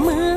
mưa